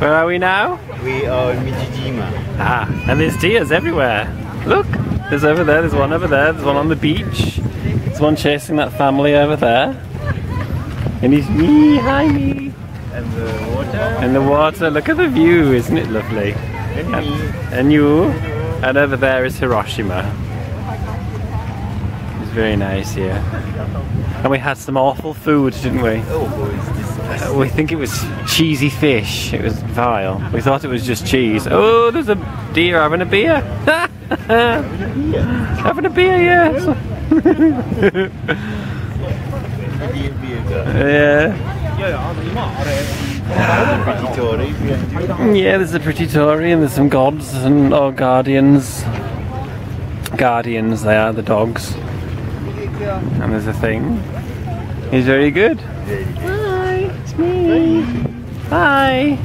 Where are we now? We are in Miyajima. Ah, and there's deers everywhere. Look, there's over there, there's one over there, there's one on the beach. There's one chasing that family over there. And he's me, hi me. And the water. And the water, look at the view, isn't it lovely? And me. And you, and over there is Hiroshima. It's very nice here. And we had some awful food, didn't we? Oh, boys, We think it was cheesy fish. It was vile. We thought it was just cheese. Oh, there's a deer having a beer. having a beer, yes. yeah. Pretty torii behind you. Yeah, there's a pretty torii and there's some gods and or guardians. Guardians, they are the dogs. And there's a thing. He's very good. Hi, it's me. Hi.